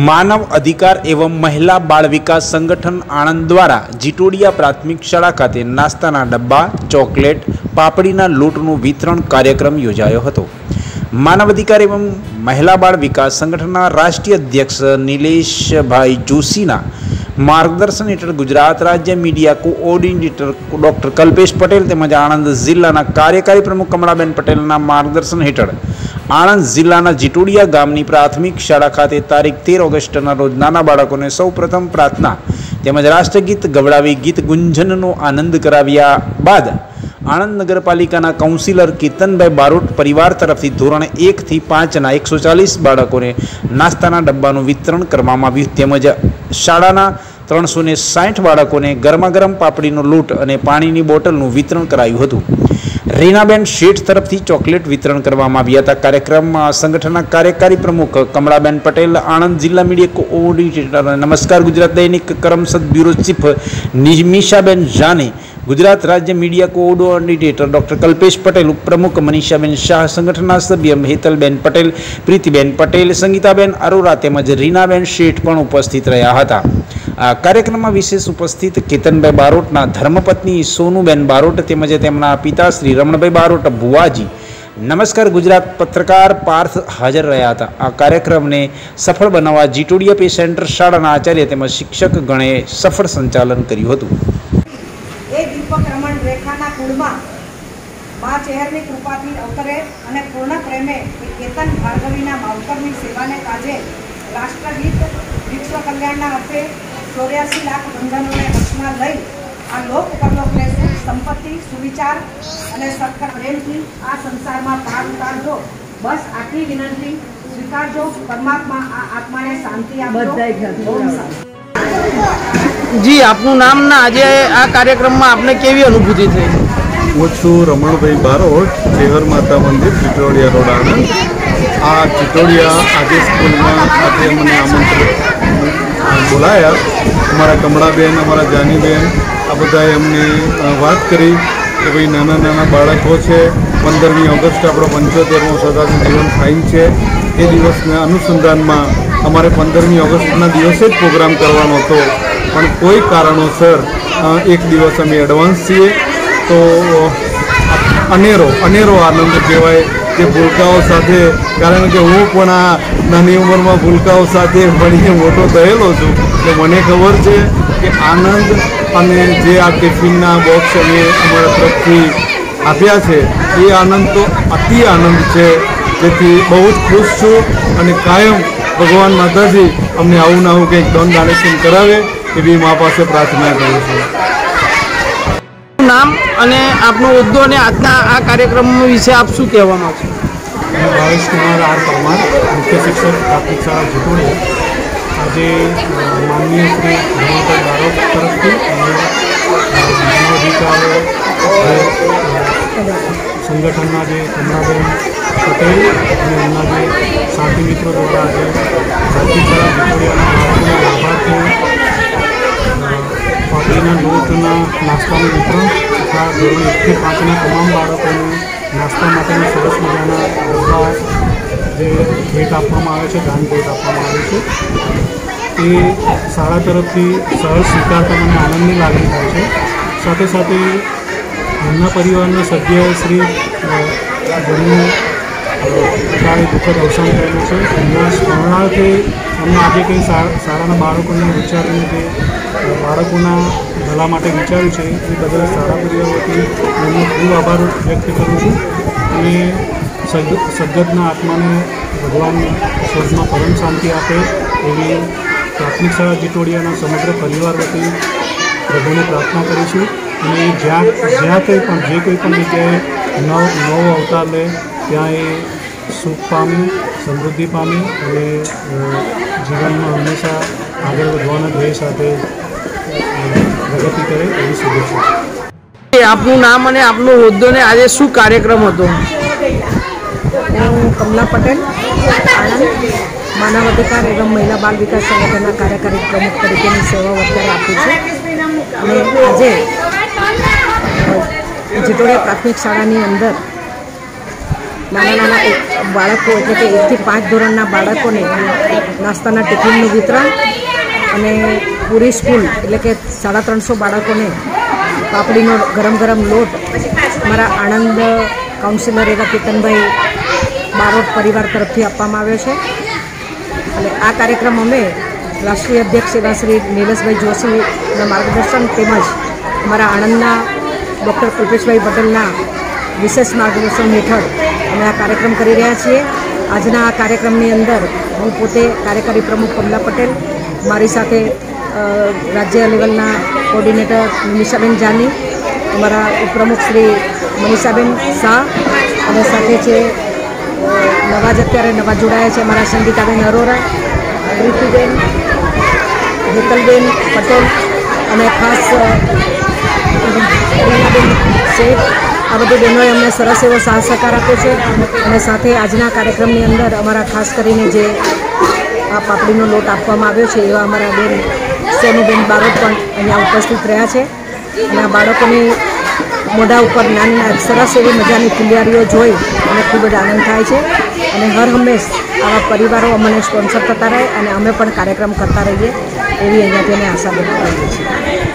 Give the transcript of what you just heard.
માનવ અધિકાર એવં મહિલા બાળ વિકાસ સંગઠન આણંદ દ્વારા જીટોડિયા પ્રાથમિક શાળા ખાતે નાસ્તાના ડબ્બા, ચોકલેટ, પાપડીના લૂંટનું વિતરણ કાર્યક્રમ યોજાયો હતો. માનવ અધિકાર એવં મહિલા બાળ વિકાસ સંગઠનના રાષ્ટ્રીય અધ્યક્ષ નિલેશભાઈ જોશીના માર્ગદર્શન હેઠળ ગુજરાત રાજ્ય media coordinator doctor Kalpesh Patel તેમજ આણંદ જિલ્લાના કાર્યકારી પ્રમુખ કમળાબેન પટેલના માર્ગદર્શન હેઠળ આણંદ જિલ્લાના જીટોડિયા ગામની પ્રાથમિક શાળા ખાતે તારીખ તેર ઓગસ્ટના રોજ નાના બાળકોને સૌપ્રથમ પ્રાર્થના તેમજ રાષ્ટ્રગીત ગવડાવી ગીત ગુંજનનો આનંદ કરાવ્યા બાદ આણંદ નગરપાલિકાના કાઉન્સિલર કીર્તનભાઈ બારોટ પરિવાર તરફથી ધોરણ એકથી પાંચના એકસો ચાલીસ બાળકોને નાસ્તાના ડબ્બાનું વિતરણ કરવામાં આવ્યું તેમજ શાળાના ત્રણસો ને સાઠ બાળકોને ગરમાગરમ પાપડીનો લૂંટ અને પાણીની બોટલનું વિતરણ કરાયું હતું. રીનાબેન શેઠ તરફથી ચોકલેટ વિતરણ કરવામાં આવ્યા હતા. કાર્યક્રમમાં સંગઠનના કાર્યકારી પ્રમુખ કમળાબેન પટેલ, આણંદ જિલ્લા મીડિયા કોઓર્ડિનેટર નમસ્કાર ગુજરાત દૈનિક કરમસદ બ્યુરો ચીફ નિમિષાબેન જાને, ગુજરાત રાજ્ય media coordinator doctor Kalpesh Patel, ઉપપ્રમુખ મનીષાબેન શાહ, સંગઠનના સભ્ય હેતલબેન પટેલ, પ્રીતિબેન પટેલ, સંગીતાબેન અરોરા તેમજ રીનાબેન શેઠ પણ ઉપસ્થિત રહ્યા હતા. આ કાર્યક્રમમાં વિશેષ ઉપસ્થિત કેતનભાઈ બારોટના ધર્મપત્ની સોનુબેન બારોટ તેમજ તેમના પિતા શ્રી રમણભાઈ બારોટ ભુવાજી. નમસ્કાર, ગુજરાત પત્રકાર પાર્થ હાજર રહ્યા હતા. આ કાર્યક્રમને સફળ બનાવવા જીટોડિયા સેન્ટર શાળાના આચાર્ય તેમજ શિક્ષક ગણે સફળ સંચાલન કર્યું હતું. એ દીપક રમણ રેખાના કુળમાં મા ચહેરની કૃપાથી અવતરે અને પૂર્ણ પ્રેમે કેતન ભાર્ગવીના માવતરની સેવાને કાજે રાષ્ટ્રહિત વિશ્વ કલ્યાણના અર્થે ચોર્યાસી લાખ બંધનોને વશમાં લઈ આ લોક પરલોકને સુખ સંપત્તિ સુવિચાર અને સત્કર પ્રેમથી આ સંસારમાં પાર ઉતારજો. બસ આટલી વિનંતી. સ્વીકારજો. પરમાત્મા આ આત્માને શાંતિ આપજો. જી આપનું નામ ના આજે આ કાર્યક્રમમાં આપને કેવી અનુભૂતિ થઈ? હું છું રમણભાઈ બારોટ ચેહર માતા મંદિર ચિત્રોડિયા રોડ આણંદ. આ ચિત્રોડિયા આજે સ્કૂલમાં આજે મને આમંત્રણ બોલાયા. અમારા કમળાબેન, અમારા જાનીબેન, આ બધાએ અમને વાત કરી કે ભાઈ નાના નાના બાળકો છે. પંદરમી ઓગસ્ટ આપણો પંચોતેરમો સ્વતંત્ર જીવન ફાઇન છે. એ દિવસના અનુસંધાનમાં અમારે પંદરમી ઓગસ્ટના દિવસે જ પ્રોગ્રામ કરવાનો હતો. પણ કોઈ કારણોસર એક દિવસ અમે એડવાન્સ છીએ. તો અનેરો અનેરો આનંદ કહેવાય કે ભૂલકાઓ સાથે, કારણ કે હું પણ આ નાની ઉંમરમાં ભૂલકાઓ સાથે ભણીને મોટો થયેલો છું. એટલે મને ખબર છે કે આનંદ અને જે આ ટિફિનના બોક્સ અમે અમારા તરફથી આપ્યા છે, એ આનંદ તો અતિ આનંદ છે. જેથી બહુ જ ખુશ છું અને કાયમ ભગવાન માતાજી અમને આવું ને આવું કંઈક ડોન ડોનેશન કરાવે, એવી મા પાસે પ્રાર્થના કરું છું. નામ અને આપનો હોદ્દો અને આજના આ કાર્યક્રમ વિશે આપ શું કહેવા માંગશો? હું ભાવેશ કુમાર આર પરમાર મુખ્ય શિક્ષક પ્રાથમિક શાળા જીટોડિયા આજે માનનીય શ્રી રમાભાઈ બારોટ તરફથી અને અ, માનવ અધિકારો જે, અ, સંગઠનના જે કમળાબેન પટેલ અને એમના જે સાથી મિત્રો દ્વારા આજે શાળા જીટોડિયાના બાળકોના લાભાર્થીઓ પાપડીના લોટના નાસ્તાનું વિતરણ તથા ધોરણ એકથી પાંચના તમામ બાળકોને નાસ્તા માટેના સરસ મજાના ડબ્બા જે ભેટ આપવામાં આવે છે, દાન ભેટ આપવામાં આવે છે. એ શાળા તરફથી સહજ સ્વીકારતા મને આનંદની લાગણી થાય છે. સાથે સાથે એમના પરિવારના સભ્ય શ્રી જેમનું કાળે દુઃખદ અવસાન થયેલું છે. એમના સ્મરણાર્થે અમને આજે કંઈ શાળાના બાળકોને વિચારીને જે બાળકોના ભલા માટે વિચાર્યું છે, એ બદલ શાળા પરિવાર વતી એમનો ખૂબ આભાર વ્યક્ત કરું છું અને સદ, સદગતના આત્માને ભગવાન સ્વર્ગમાં પરમ શાંતિ આપે એવી પ્રાથમિક શાળા જીટોડિયાના સમગ્ર પરિવાર વતી પ્રભુને પ્રાર્થના કરીશું અને જ્યાં જ્યાં કંઈ પણ, જે કોઈ પણ જગ્યાએ નવ, નવો અવતાર લે, ત્યાં એ સુખ પામે, સમૃદ્ધિ પામે અને જીવનમાં હંમેશા આગળ વધવાના ધ્યેય સાથે પ્રગતિ કરે એવી શુભેચ્છા આપનું નામ અને આપનો હોદ્દો ને આજે શું કાર્યક્રમ હતો? હું કમલા પટેલ આણંદ માનવ અધિકાર એવં મહિલા બાળ વિકાસ સંગઠનના કાર્યકારી પ્રમુખ તરીકેની સેવાઓ અત્યારે આપું છું. અને આજે જીટોડિયા પ્રાથમિક શાળાની અંદર નાના નાના બાળકો એટલે કે એકથી પાંચ ધોરણના બાળકોને નાસ્તાના ટિફિનનું વિતરણ અને પૂરી સ્કૂલ એટલે કે સાડા ત્રણસો બાળકોને પાપડીનો ગરમ ગરમ લોટ. અમારા આણંદ કાઉન્સિલર એવા કેતનભાઈ બારોટ પરિવાર તરફથી આપવામાં આવ્યો છે. અને આ કાર્યક્રમ અમે રાષ્ટ્રીય અધ્યક્ષ એવા શ્રી નીલેશભાઈ જોશીના માર્ગદર્શન તેમજ અમારા આણંદના ડૉક્ટર કલ્પેશભાઈ પટેલના વિશેષ માર્ગદર્શન હેઠળ અમે આ કાર્યક્રમ કરી રહ્યા છીએ. આજના આ કાર્યક્રમની અંદર હું પોતે કાર્યકારી પ્રમુખ કમલા પટેલ, મારી સાથે રાજ્ય લેવલના કોર્ડિનેટર નિમિષાબેન જાની, અમારા ઉપપ્રમુખ શ્રી મનીષાબેન શાહ, અને સાથે છે નવા જ અત્યારે નવા જોડાયા છે અમારા સંગીતાબેન અરોરા પ્રીતિબેન હેતલબેન પટેલ, અને ખાસ બધી બહેનોએ અમને સરસ એવો સાથ સહકાર આપ્યો છે અને સાથે આજના કાર્યક્રમની અંદર અમારા ખાસ કરીને જે આ પાપડીનો લોટ આપવામાં આવ્યો છે, એવા અમારા બેન સોનુબેન બારોટ પણ અહીંયા ઉપસ્થિત રહ્યા છે. અને આ બાળકોની મોઢા ઉપર નાની સરસ એવી મજાની ફુલિયારીઓ જોઈ અને ખૂબ જ આનંદ થાય છે. અને હર હંમેશ આવા પરિવારો અમને સ્પોન્સર થતા રહે અને અમે પણ કાર્યક્રમ કરતા રહીએ એવી અહીંયાથી અમે આશા વ્યક્ત કરીએ છીએ.